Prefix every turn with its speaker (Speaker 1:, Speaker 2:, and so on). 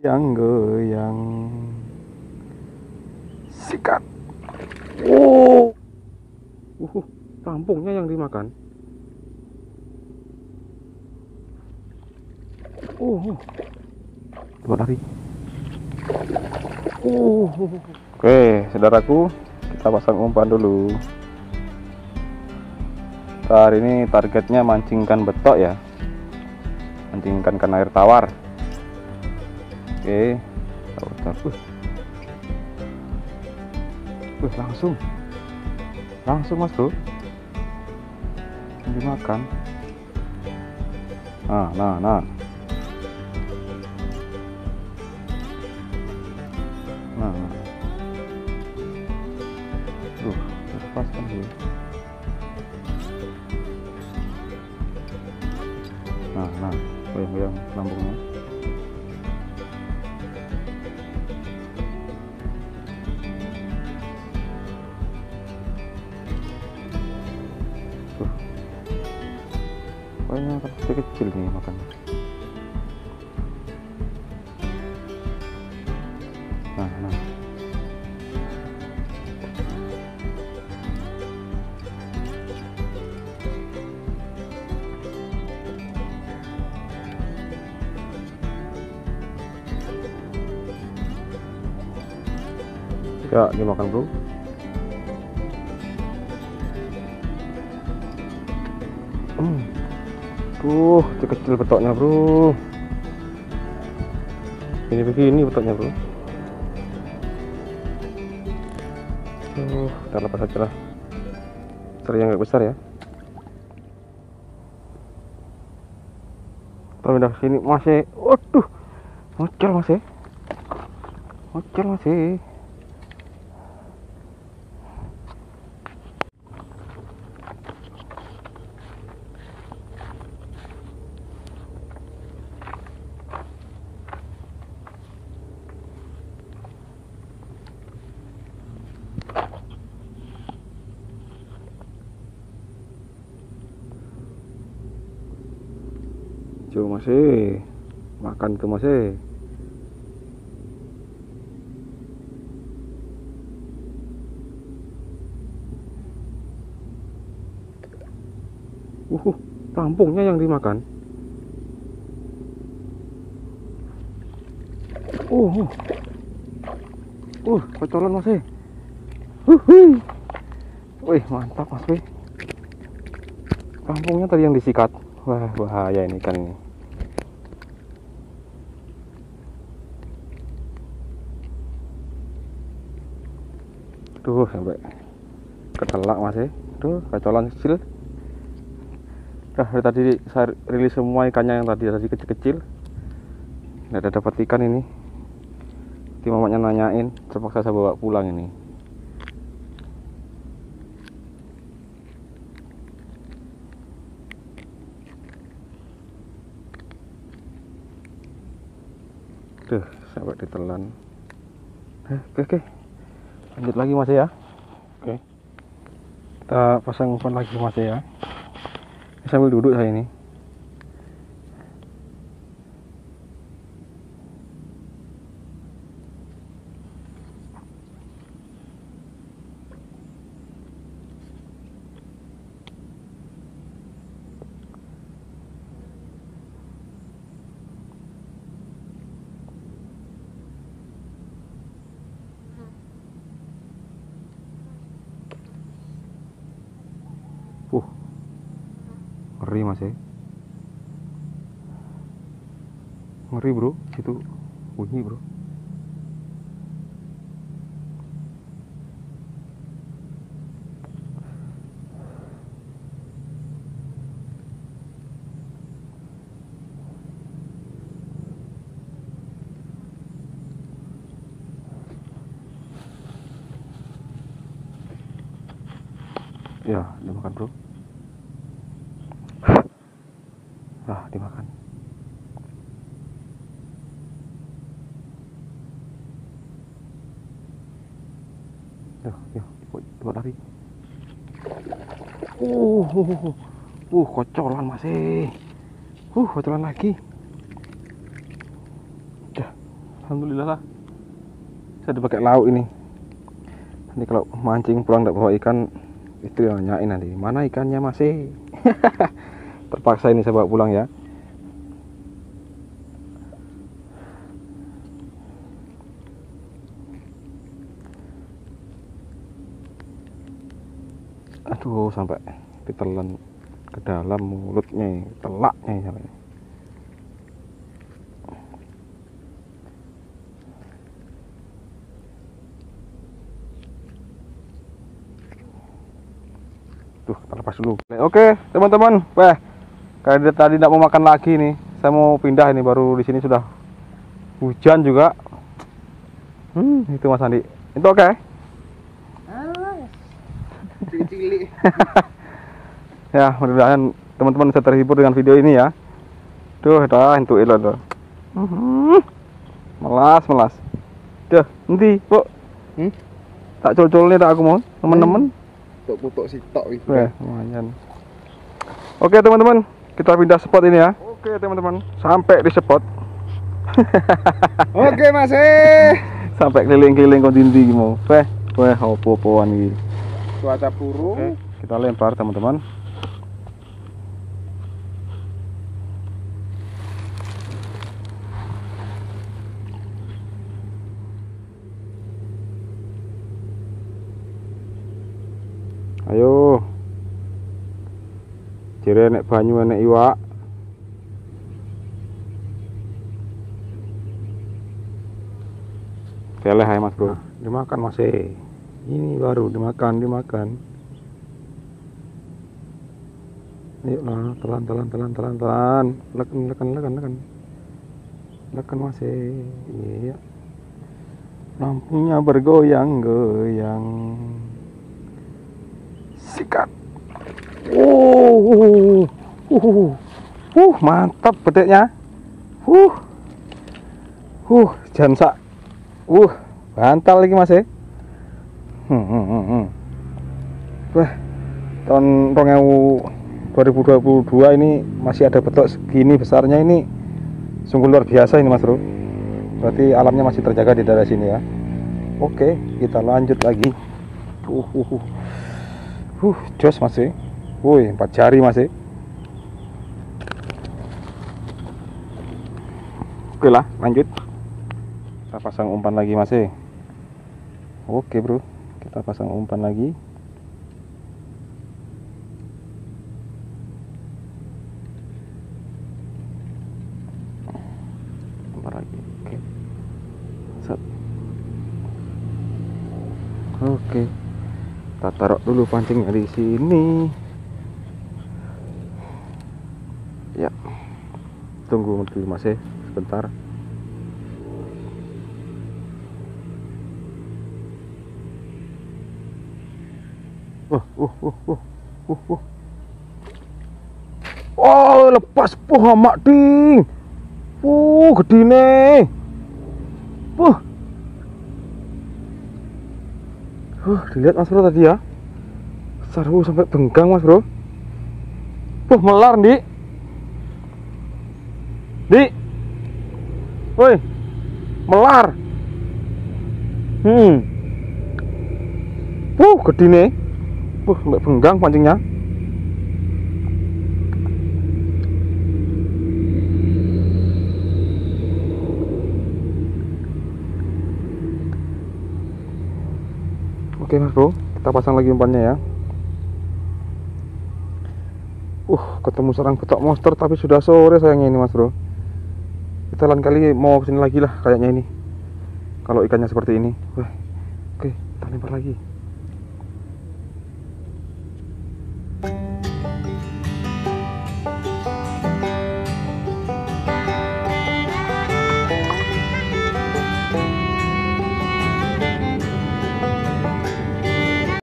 Speaker 1: yang goyang. Sikat. Oh. Uh, rampungnya yang dimakan. Uh dua lari. Uh oke saudaraku kita pasang umpan dulu. Hari ini targetnya mancingkan betok ya. Mancingkan ikan air tawar oke tawar uh. uh, langsung langsung mas bro dimakan nah nah nah nah, nah. Duh, lepas kan dia. Nah, nah, goyang-goyang lambungnya. Kecil-kecil nih makannya. Nah, nah. Ya, dimakan bro. Hmm. Tuh, kecil betoknya bro. Ini begini betoknya bro. Tuh, kita lepas aja lah. Cari yang nggak besar ya. Pindah sini masih, waduh, ngocel masih, ngocel masih. Jo masih makan tuh masih. Uh, rampungnya yang dimakan. Uh, uh, uh kocolan masih. Uh, uh. Wih, mantap mas wih. Rampungnya tadi yang disikat. Wah, bahaya ini kan ini. Tuh, sampai ketelak masih. Tuh, kacolan kecil. Dah, dari tadi saya rilis semua ikannya yang tadi tadi kecil-kecil. Nggak ada dapat ikan ini. Tim mamanya nanyain, terpaksa saya bawa pulang ini. Tuh, sampai ditelan. Eh, Oke, oke. Lanjut lagi Mas ya. Oke. Kita pasang umpan lagi Mas ya. Sambil duduk saya ini. Uh. Ngeri Mas ya. Ngeri, Bro. Itu bunyi, Bro. Ya, dimakan bro. Ah, dimakan. Yo, yo, buat lari. Uh, uh, uh, uh, kocolan masih. Uh, kocolan lagi. Dah. alhamdulillah lah saya dipakai lauk ini nanti kalau mancing pulang tidak bawa ikan yang nanyain nanti mana ikannya masih terpaksa ini saya bawa pulang ya. Aduh sampai ditelan ke dalam mulutnya telaknya sampai. Tuh kita lepas dulu. Oke teman-teman weh kayak tadi tidak mau makan lagi nih. Saya mau pindah ini baru di sini sudah hujan juga. Hmm itu mas Andi. Itu oke? Okay? ya mudah-mudahan teman-teman bisa terhibur dengan video ini ya. Tuh dah itu ilo tuh melas melas. Tuh nanti bu.
Speaker 2: Hmm?
Speaker 1: tak col nih tak aku mau. Teman-teman.
Speaker 2: Tok putok sitok
Speaker 1: Weh, lumayan. Oke teman-teman, kita pindah spot ini ya. Oke teman-teman, sampai di spot.
Speaker 2: oke mas eh
Speaker 1: sampai keliling-keliling kau dindi mau. Weh, weh, opo-opoan iki.
Speaker 2: cuaca buruk
Speaker 1: Oke, kita lempar teman-teman. Ayo. Jere nek banyu nek iwak. Keleh aja mas bro. Dimakan masih. Ini baru dimakan, dimakan. Ayo lah, telan, telan, telan, telan, telan. Lekan, lekan, lekan, lekan. Lekan masih. Iya. Lampunya bergoyang-goyang. Oh, uh, uh, uh, mantap petiknya. Uh, uh, jansa. Uh, bantal lagi mas ya. Hmm, hmm, hmm, hmm. Wah, tahun 2022 ini masih ada betok segini besarnya ini sungguh luar biasa ini mas bro berarti alamnya masih terjaga di daerah sini ya oke kita lanjut lagi uh, uh, uh. uh jos masih woi empat jari masih oke lah lanjut. Kita pasang umpan lagi masih oke bro. Kita pasang umpan lagi. Umpan lagi oke. Set. Oke. Kita taruh dulu pancingnya di sini ya tunggu dulu masih sebentar Uh, uh, uh, uh, uh, uh. Oh, lepas puh mak ding. Uh, gede nih. Puh. Uh, dilihat Mas Bro tadi ya. Seru sampai bengkang Mas Bro. Puh, melar, Di. Di. Woi. Melar. Hmm. Uh, gede nih. Wah, sampai benggang pancingnya. Oke mas bro, kita pasang lagi umpannya ya. Uh, ketemu sarang betok monster tapi sudah sore sayangnya ini mas bro. Kita lain kali mau ke sini lagi lah kayaknya ini. Kalau ikannya seperti ini. Wah, oke, kita lempar lagi.